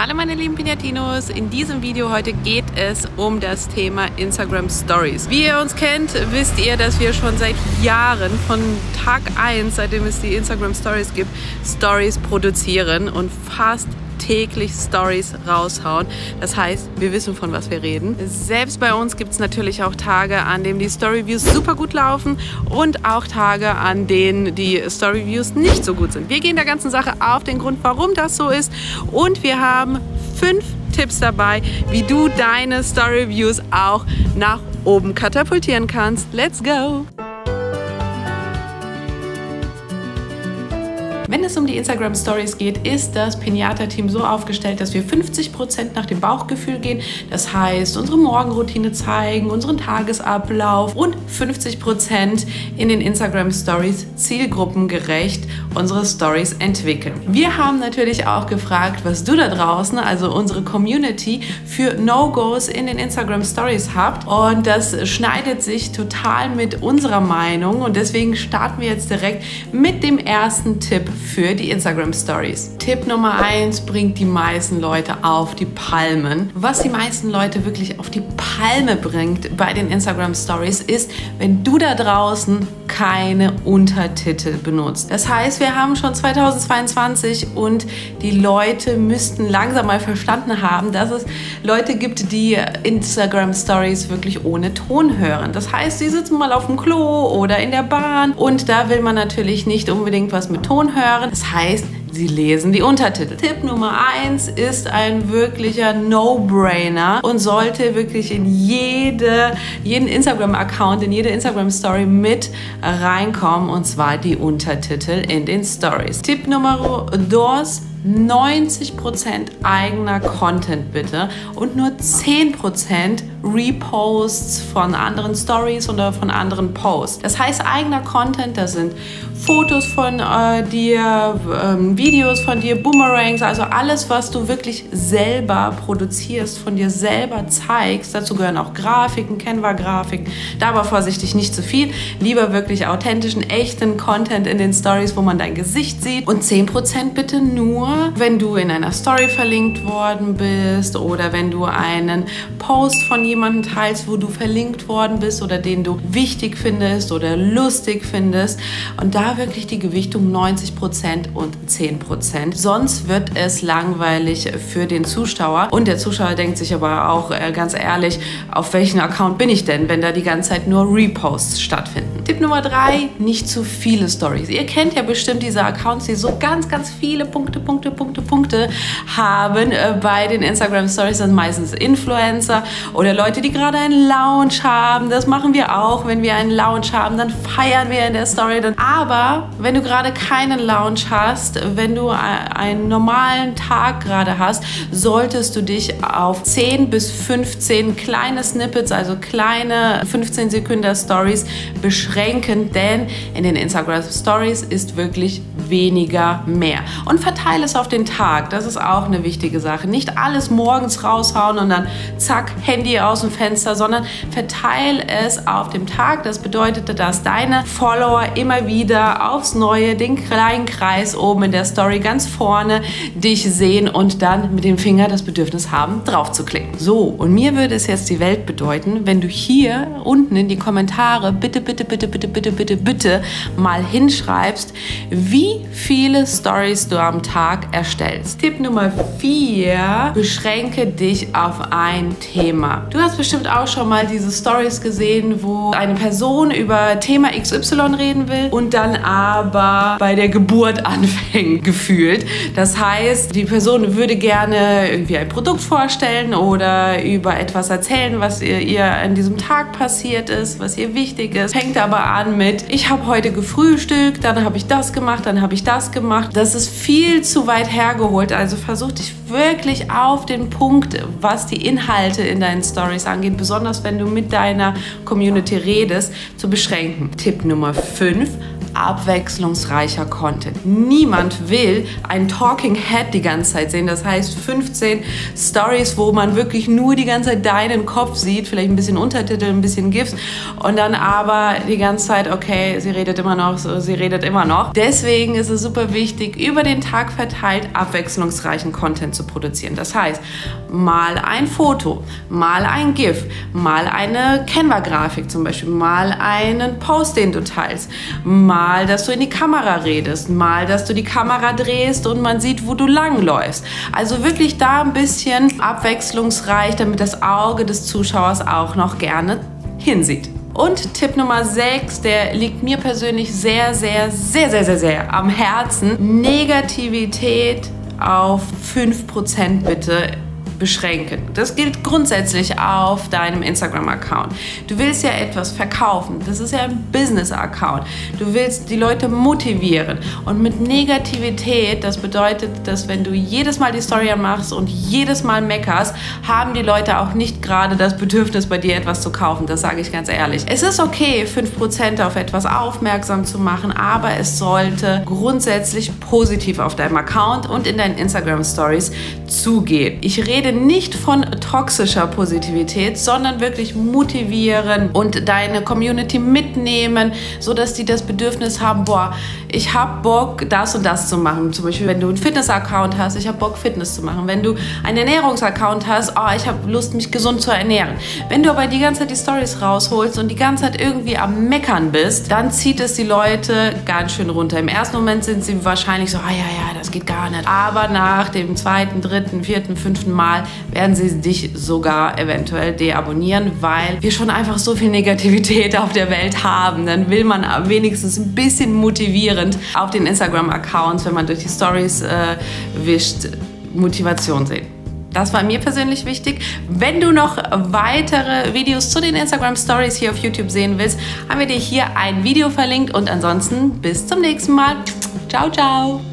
Hallo meine lieben Pinatinos, in diesem Video heute geht es um das Thema Instagram Stories. Wie ihr uns kennt, wisst ihr, dass wir schon seit Jahren, von Tag 1, seitdem es die Instagram Stories gibt, Stories produzieren und fast täglich Stories raushauen. Das heißt, wir wissen, von was wir reden. Selbst bei uns gibt es natürlich auch Tage, an denen die Story-Views super gut laufen und auch Tage, an denen die Story-Views nicht so gut sind. Wir gehen der ganzen Sache auf den Grund, warum das so ist und wir haben fünf Tipps dabei, wie du deine Story-Views auch nach oben katapultieren kannst. Let's go! Wenn es um die Instagram Stories geht, ist das Pinata-Team so aufgestellt, dass wir 50% nach dem Bauchgefühl gehen. Das heißt, unsere Morgenroutine zeigen, unseren Tagesablauf und 50% in den Instagram Stories zielgruppengerecht unsere Stories entwickeln. Wir haben natürlich auch gefragt, was du da draußen, also unsere Community, für No-Gos in den Instagram Stories habt. Und das schneidet sich total mit unserer Meinung. Und deswegen starten wir jetzt direkt mit dem ersten Tipp für die Instagram Stories. Tipp Nummer 1 bringt die meisten Leute auf die Palmen. Was die meisten Leute wirklich auf die Palme bringt bei den Instagram Stories ist, wenn du da draußen keine Untertitel benutzt. Das heißt, wir haben schon 2022 und die Leute müssten langsam mal verstanden haben, dass es Leute gibt, die Instagram Stories wirklich ohne Ton hören. Das heißt, sie sitzen mal auf dem Klo oder in der Bahn und da will man natürlich nicht unbedingt was mit Ton hören. Das heißt, Sie lesen die Untertitel. Tipp Nummer 1 ist ein wirklicher No-Brainer und sollte wirklich in jede, jeden Instagram-Account, in jede Instagram-Story mit reinkommen und zwar die Untertitel in den Stories. Tipp Nummer 2 90% eigener Content bitte und nur 10% Reposts von anderen Stories oder von anderen Posts. Das heißt, eigener Content, das sind Fotos von äh, dir, ähm, Videos von dir, Boomerangs, also alles, was du wirklich selber produzierst, von dir selber zeigst. Dazu gehören auch Grafiken, Canva-Grafiken. Da aber vorsichtig nicht zu viel. Lieber wirklich authentischen, echten Content in den Stories, wo man dein Gesicht sieht. Und 10% bitte nur, wenn du in einer Story verlinkt worden bist oder wenn du einen Post von jemandem teilst, wo du verlinkt worden bist oder den du wichtig findest oder lustig findest. Und da wirklich die Gewichtung 90% und 10%. Sonst wird es langweilig für den Zuschauer. Und der Zuschauer denkt sich aber auch äh, ganz ehrlich, auf welchen Account bin ich denn, wenn da die ganze Zeit nur Reposts stattfinden. Tipp Nummer 3, nicht zu viele Stories. Ihr kennt ja bestimmt diese Accounts, die so ganz, ganz viele Punkte, Punkte, Punkte, Punkte haben äh, bei den Instagram Stories. Das sind meistens Influencer oder Leute, die gerade einen Lounge haben. Das machen wir auch. Wenn wir einen Lounge haben, dann feiern wir in der Story. Aber wenn du gerade keinen Lounge hast, wenn du einen normalen Tag gerade hast, solltest du dich auf 10 bis 15 kleine Snippets, also kleine 15 Sekunden Stories beschränken, denn in den Instagram Stories ist wirklich weniger mehr. Und verteile es auf den Tag, das ist auch eine wichtige Sache. Nicht alles morgens raushauen und dann zack, Handy aus dem Fenster, sondern verteile es auf dem Tag. Das bedeutet, dass deine Follower immer wieder aufs Neue den kleinen Kreis oben in der Story ganz vorne dich sehen und dann mit dem Finger das Bedürfnis haben, drauf zu klicken. So, und mir würde es jetzt die Welt bedeuten, wenn du hier unten in die Kommentare bitte, bitte, bitte, bitte, bitte, bitte, bitte mal hinschreibst, wie viele Stories du am Tag erstellst. Tipp Nummer 4, beschränke dich auf ein Thema. Du hast bestimmt auch schon mal diese Stories gesehen, wo eine Person über Thema XY reden will und dann aber bei der Geburt anfängt, gefühlt. Das heißt, die Person würde gerne irgendwie ein Produkt vorstellen oder über etwas erzählen, was ihr, ihr an diesem Tag passiert ist, was ihr wichtig ist. Fängt aber an mit, ich habe heute gefrühstückt, dann habe ich das gemacht, dann habe ich das gemacht. Das ist viel zu weit hergeholt. Also versuch dich wirklich auf den Punkt, was die Inhalte in deinen Stories angeht, besonders wenn du mit deiner Community redest, zu beschränken. Tipp Nummer 5 abwechslungsreicher Content. Niemand will ein Talking Head die ganze Zeit sehen. Das heißt 15 Stories, wo man wirklich nur die ganze Zeit deinen Kopf sieht, vielleicht ein bisschen Untertitel, ein bisschen GIFs und dann aber die ganze Zeit, okay, sie redet immer noch, sie redet immer noch. Deswegen ist es super wichtig, über den Tag verteilt abwechslungsreichen Content zu produzieren. Das heißt, mal ein Foto, mal ein GIF, mal eine Canva-Grafik zum Beispiel, mal einen Post, den du teilst, mal, dass du in die Kamera redest, mal, dass du die Kamera drehst und man sieht, wo du langläufst. Also wirklich da ein bisschen abwechslungsreich, damit das Auge des Zuschauers auch noch gerne hinsieht. Und Tipp Nummer 6, der liegt mir persönlich sehr, sehr, sehr, sehr, sehr, sehr am Herzen. Negativität auf 5% bitte beschränken. Das gilt grundsätzlich auf deinem Instagram-Account. Du willst ja etwas verkaufen. Das ist ja ein Business-Account. Du willst die Leute motivieren. Und mit Negativität, das bedeutet, dass wenn du jedes Mal die Story machst und jedes Mal meckerst, haben die Leute auch nicht gerade das Bedürfnis, bei dir etwas zu kaufen. Das sage ich ganz ehrlich. Es ist okay, 5% auf etwas aufmerksam zu machen, aber es sollte grundsätzlich positiv auf deinem Account und in deinen Instagram-Stories zugehen. Ich rede rede nicht von toxischer Positivität, sondern wirklich motivieren und deine Community mitnehmen, sodass die das Bedürfnis haben, boah, ich habe Bock, das und das zu machen. Zum Beispiel, wenn du einen Fitness-Account hast, ich habe Bock, Fitness zu machen. Wenn du einen Ernährungs-Account hast, oh, ich habe Lust, mich gesund zu ernähren. Wenn du aber die ganze Zeit die Stories rausholst und die ganze Zeit irgendwie am Meckern bist, dann zieht es die Leute ganz schön runter. Im ersten Moment sind sie wahrscheinlich so, ah ja, ja, das geht gar nicht. Aber nach dem zweiten, dritten, vierten, fünften Mal Mal werden sie dich sogar eventuell deabonnieren, weil wir schon einfach so viel Negativität auf der Welt haben. Dann will man wenigstens ein bisschen motivierend auf den Instagram-Accounts, wenn man durch die Stories äh, wischt, Motivation sehen. Das war mir persönlich wichtig. Wenn du noch weitere Videos zu den Instagram Stories hier auf YouTube sehen willst, haben wir dir hier ein Video verlinkt und ansonsten bis zum nächsten Mal. Ciao, ciao.